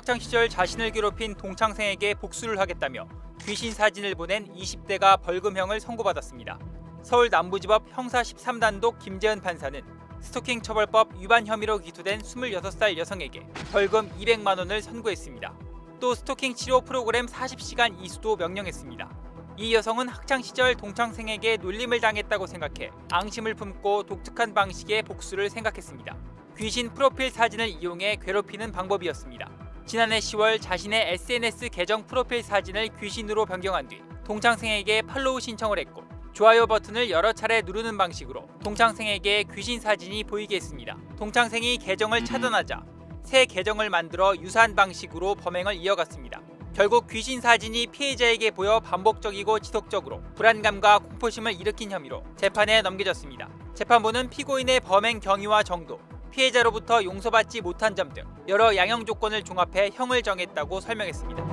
학창시절 자신을 괴롭힌 동창생에게 복수를 하겠다며 귀신 사진을 보낸 20대가 벌금형을 선고받았습니다. 서울 남부지법 형사 13단독 김재은 판사는 스토킹 처벌법 위반 혐의로 기소된 26살 여성에게 벌금 200만 원을 선고했습니다. 또 스토킹 치료 프로그램 40시간 이수도 명령했습니다. 이 여성은 학창 시절 동창생에게 놀림을 당했다고 생각해 앙심을 품고 독특한 방식의 복수를 생각했습니다. 귀신 프로필 사진을 이용해 괴롭히는 방법이었습니다. 지난해 10월 자신의 SNS 계정 프로필 사진을 귀신으로 변경한 뒤 동창생에게 팔로우 신청을 했고 좋아요 버튼을 여러 차례 누르는 방식으로 동창생에게 귀신 사진이 보이게 했습니다. 동창생이 계정을 차단하자 새 계정을 만들어 유사한 방식으로 범행을 이어갔습니다. 결국 귀신 사진이 피해자에게 보여 반복적이고 지속적으로 불안감과 공포심을 일으킨 혐의로 재판에 넘겨졌습니다. 재판부는 피고인의 범행 경위와 정도, 피해자로부터 용서받지 못한 점 등 여러 양형 조건을 종합해 형을 정했다고 설명했습니다.